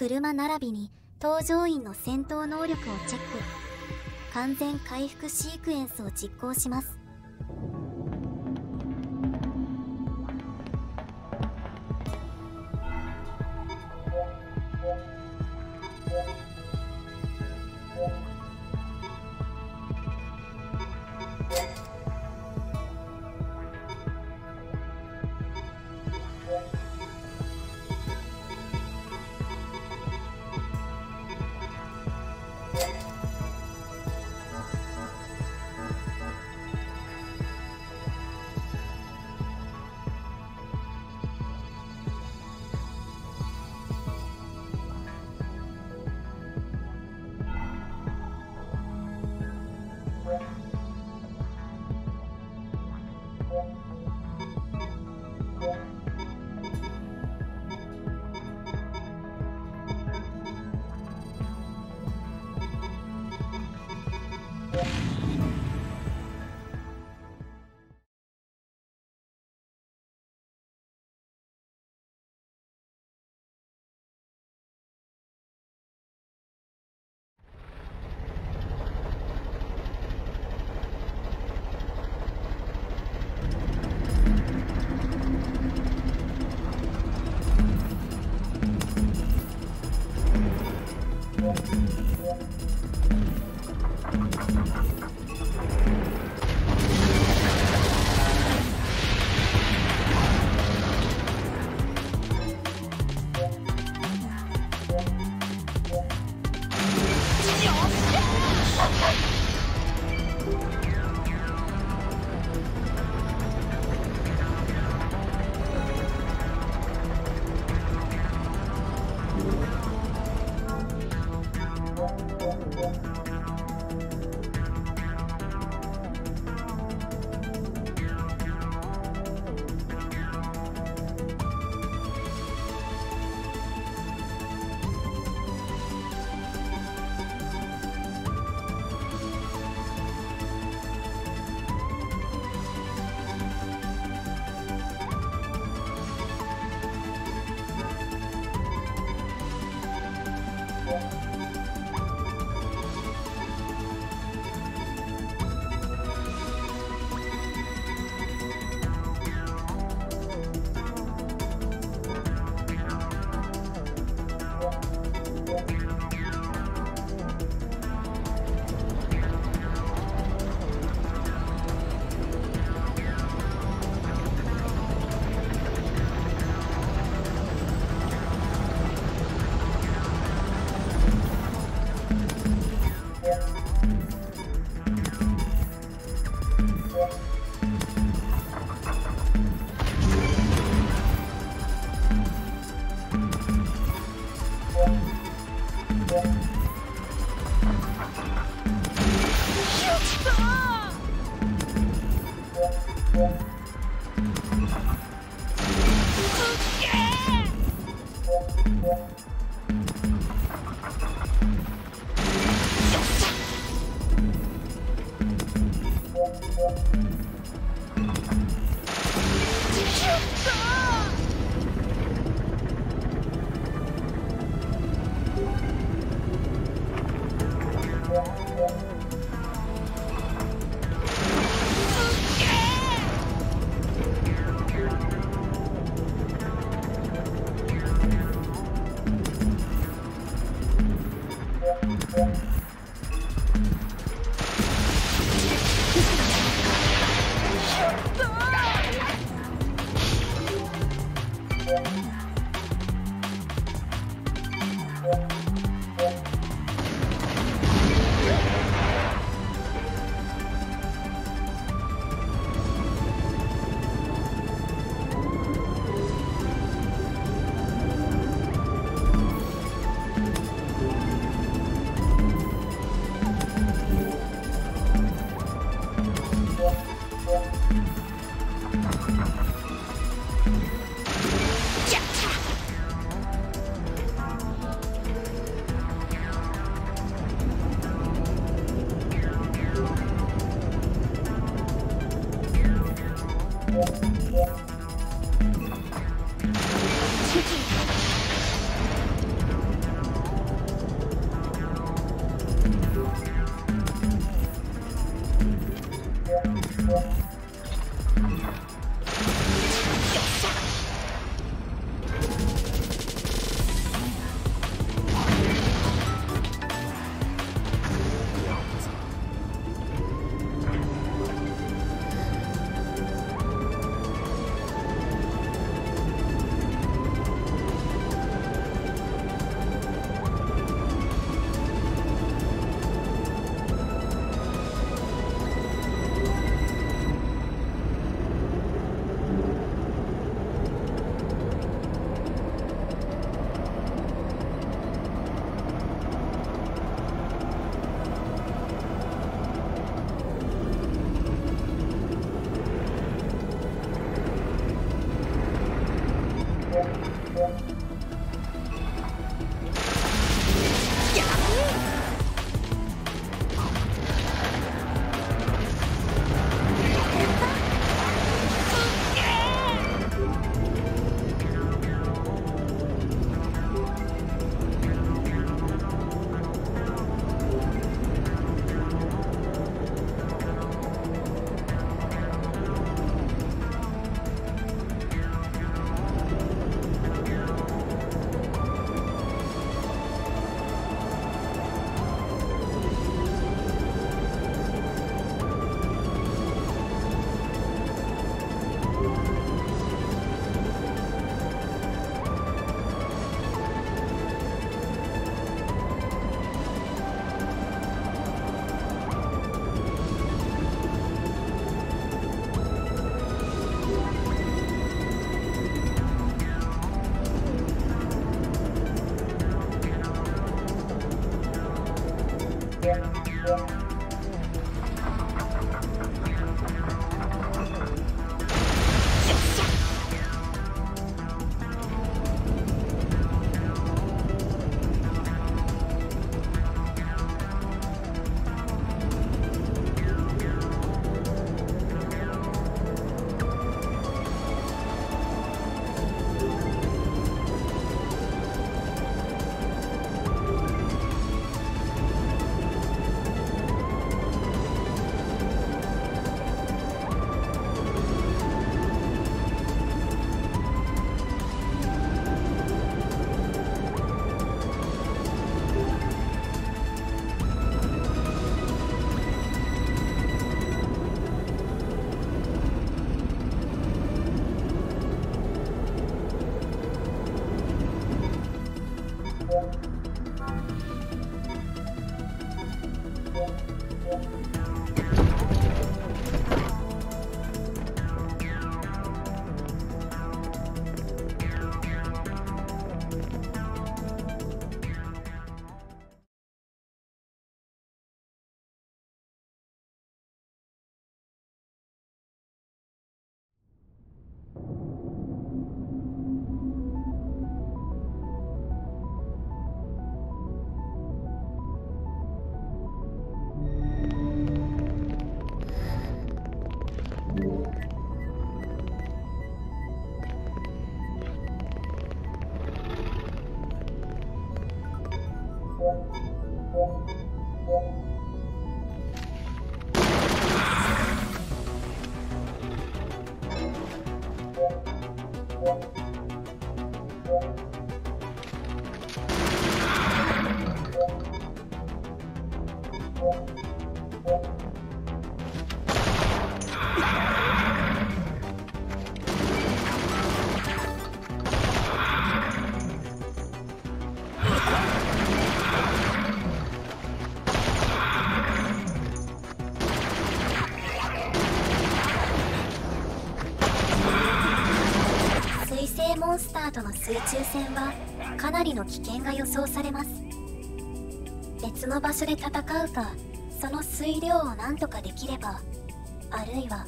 車並びに搭乗員の戦闘能力をチェック。完全回復シークエンスを実行します。ーとの水中戦はかなりの危険が予想されます。別の場所で戦うかその水量を何とかできればあるいは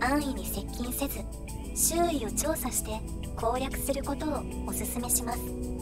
安易に接近せず周囲を調査して攻略することをおすすめします。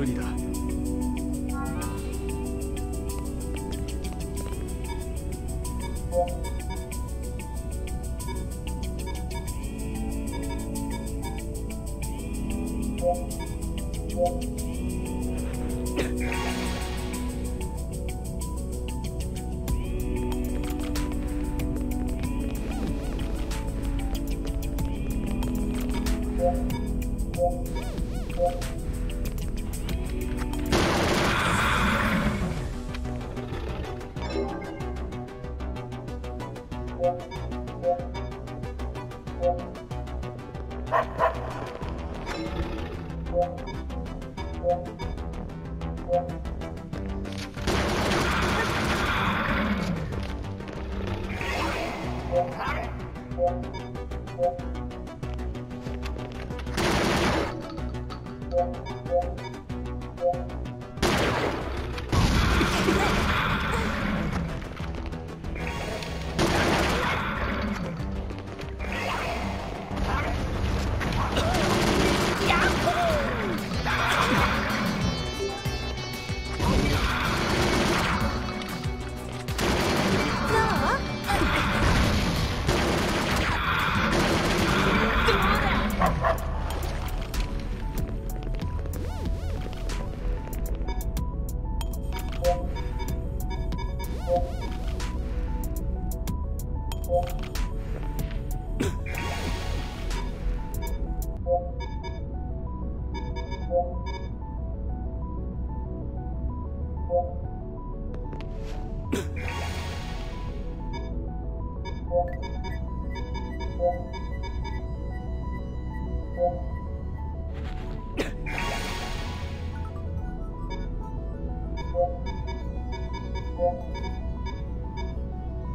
하노니라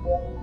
you.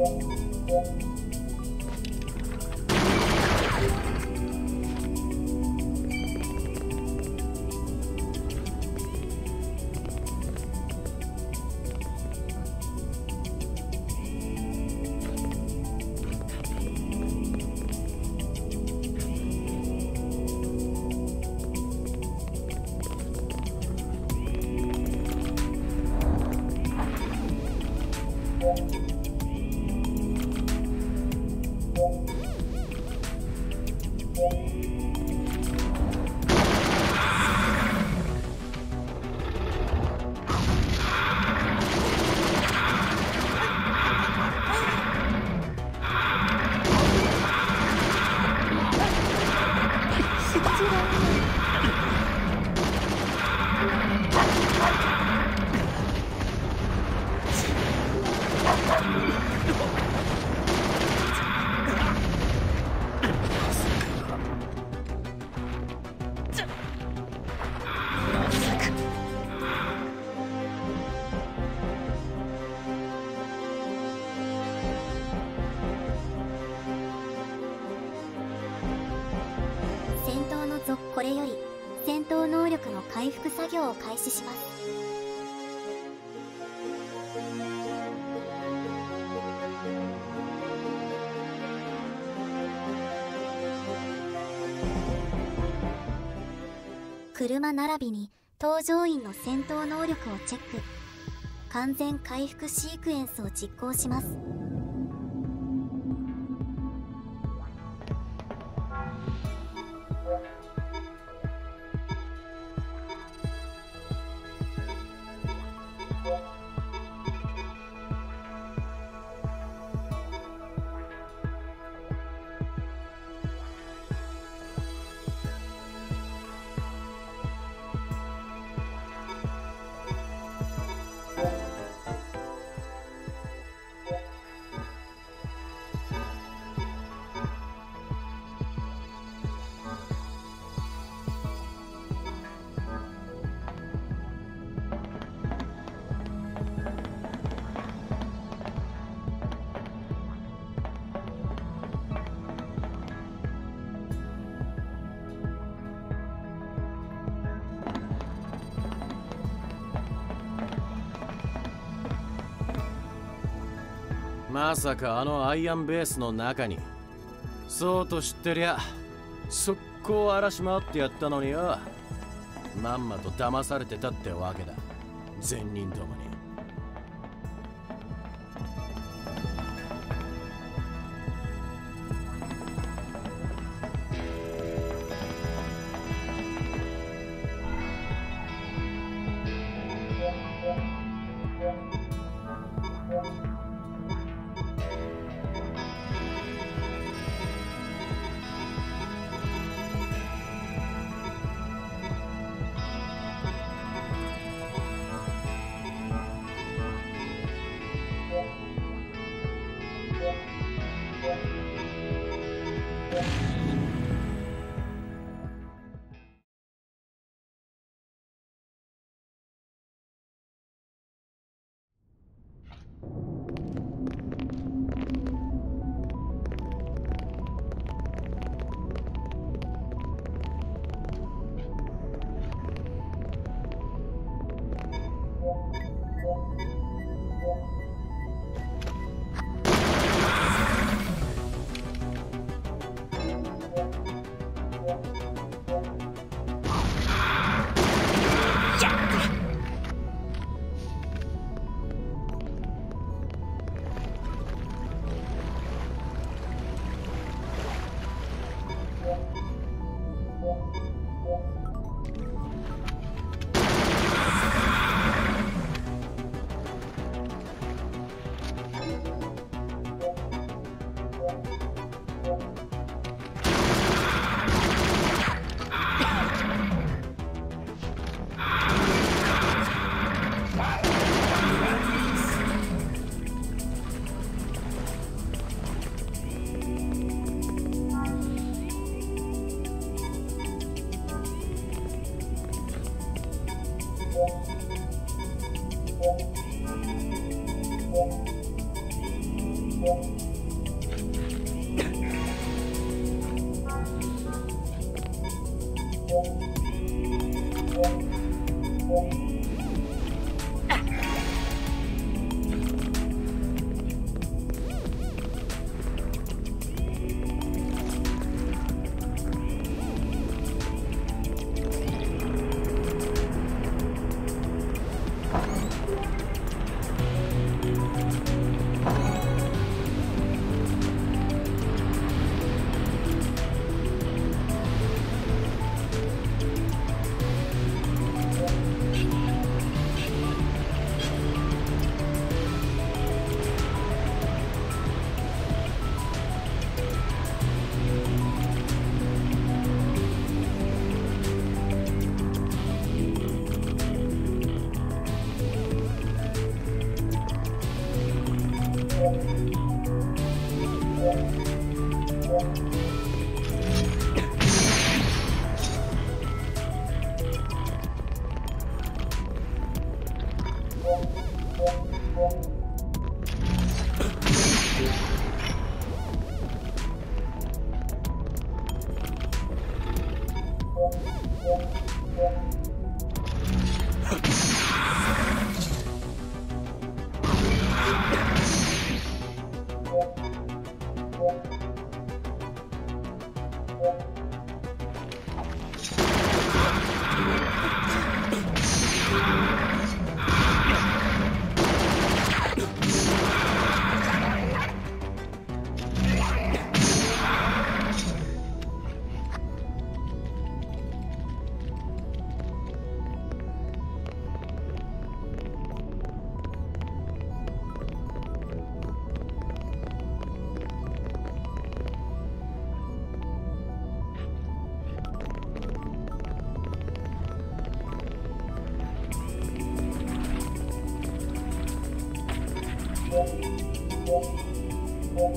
戦車並びに搭乗員の戦闘能力をチェック。完全回復シークエンスを実行します。まさかあのアイアンベースの中に。そうと知ってりゃ速攻荒らし回ってやったのによ。まんまと騙されてたってわけだ。善人どもに。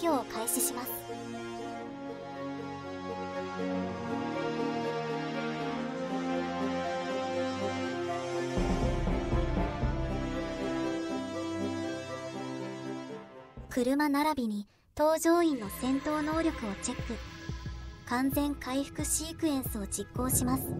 作業を開始します。車並びに搭乗員の戦闘能力をチェック。完全回復シークエンスを実行します。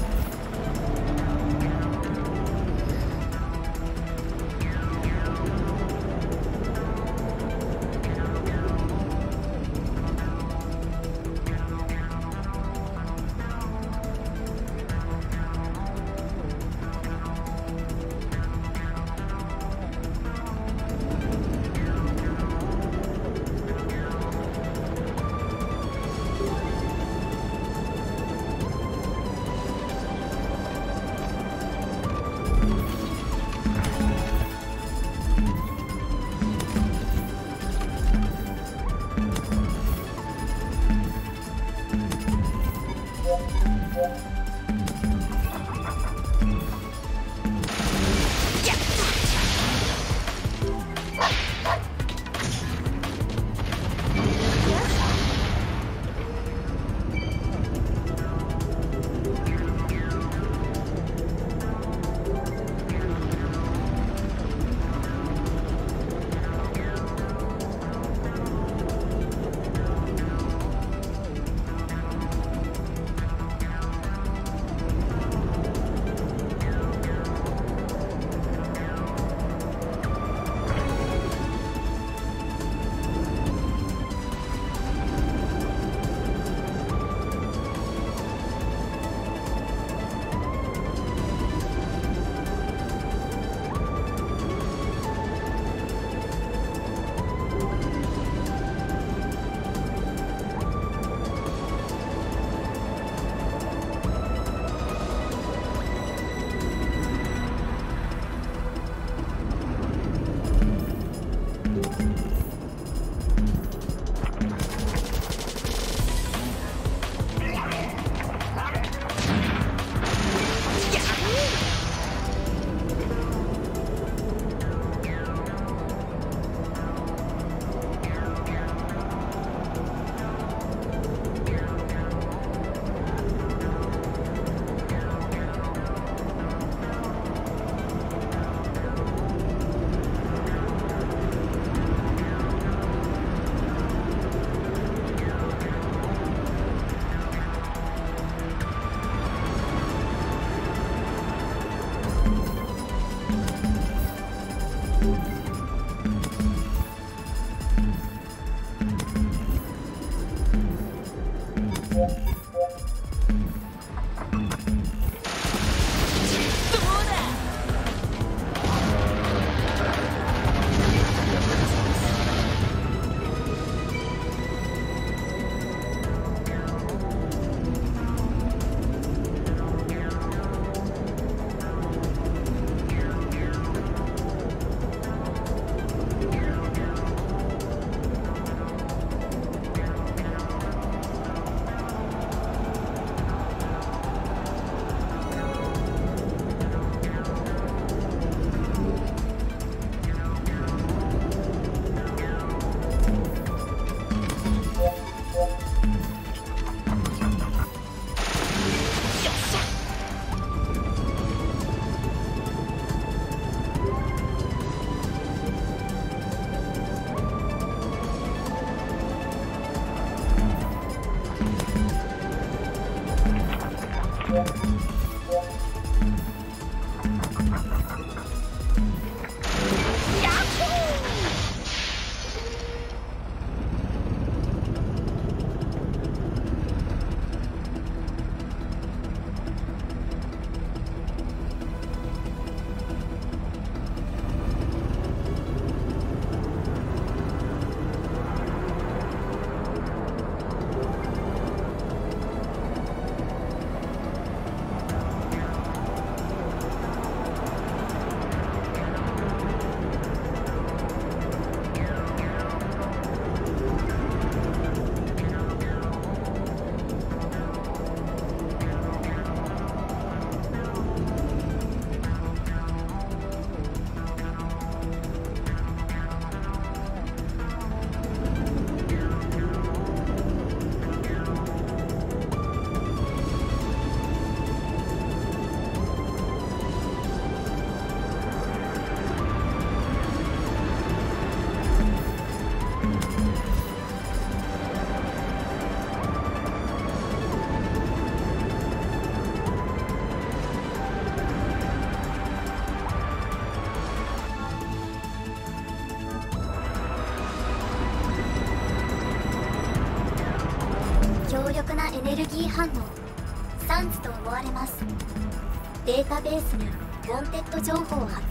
データベースにウォンテッド情報を発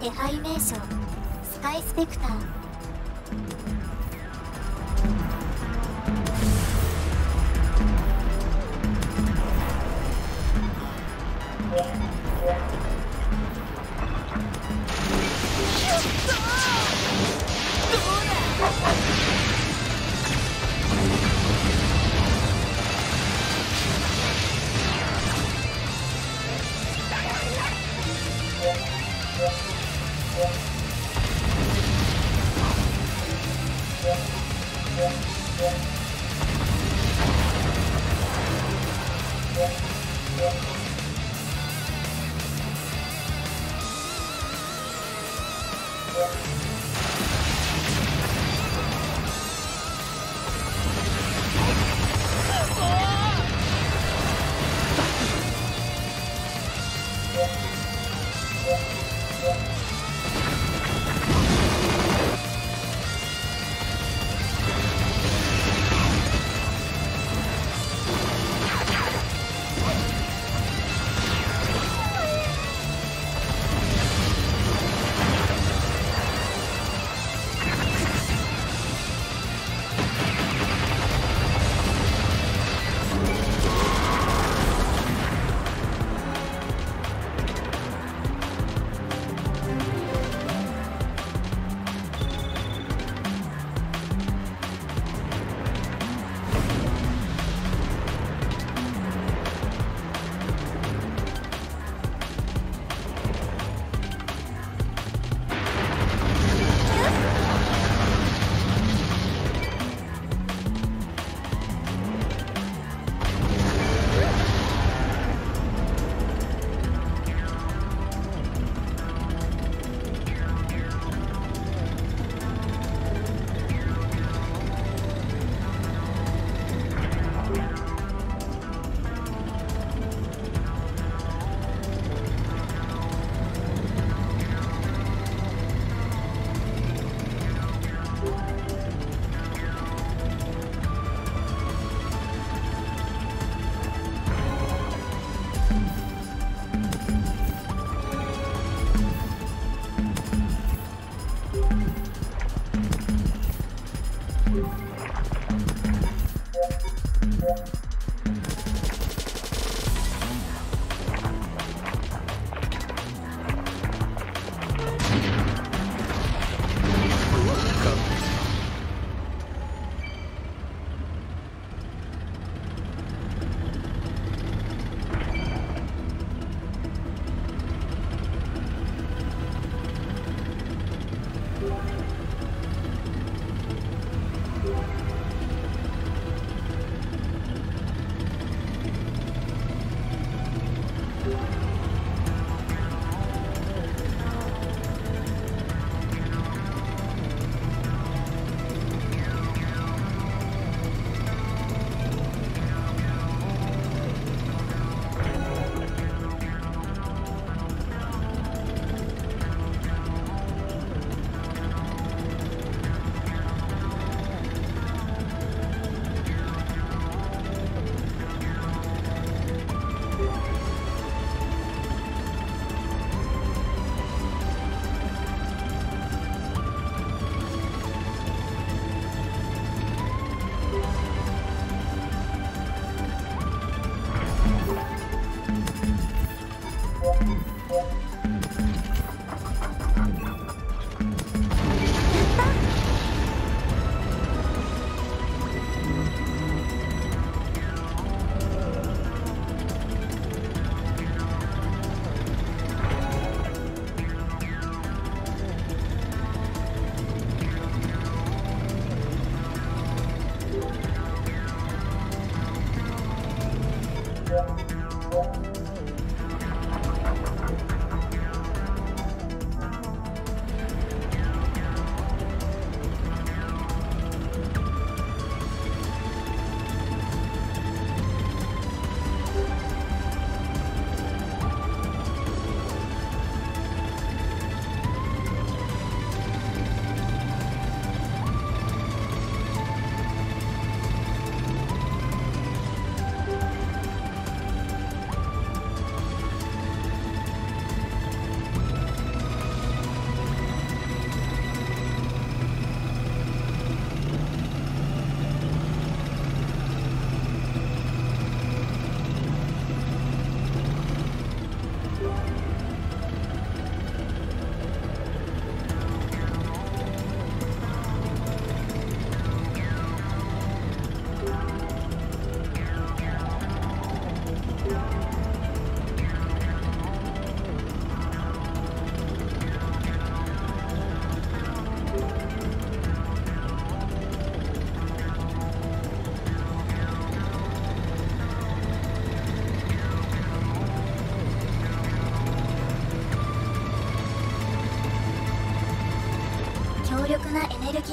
見。手配名称スカイスペクター。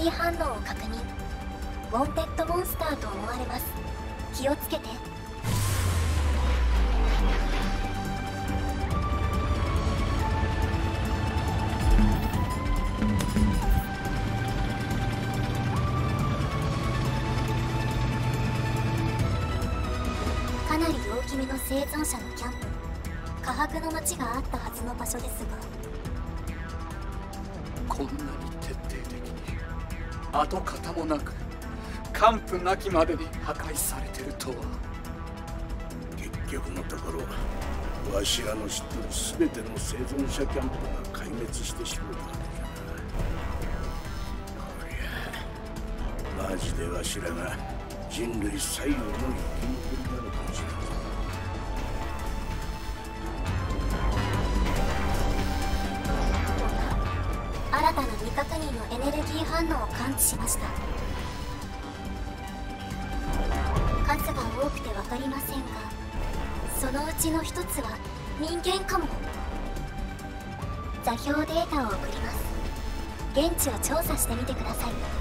ー反応を確認。ウォンテッドモンスターと思われます。気をつけて。かなり大きめの生存者のキャンプ。科博の町があったはずの場所ですが。こんなに跡形もなく完膚なきまでに破壊されてるとは。結局のところわしらの知ってる全ての生存者キャンプが壊滅してしまうわけじゃなこりゃマジでわしらが人類最後の生き残り。感知しました。数が多くて分かりませんがそのうちの一つは人間かも。座標データを送ります。現地を調査してみてください。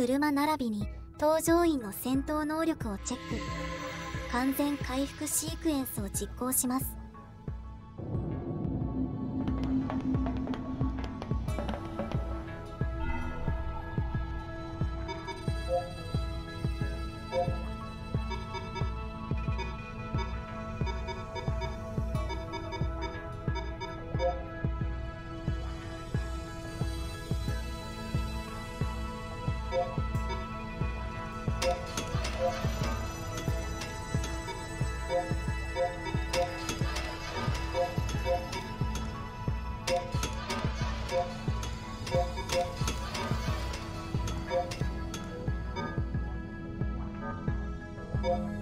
車並びに搭乗員の戦闘能力をチェック。完全回復シークエンスを実行します。光。